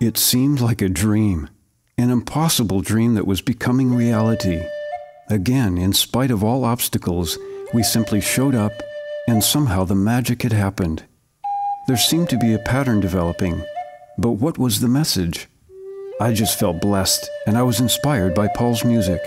It seemed like a dream, an impossible dream that was becoming reality. Again, in spite of all obstacles, we simply showed up, and somehow the magic had happened. There seemed to be a pattern developing, but what was the message? I just felt blessed, and I was inspired by Paul's music.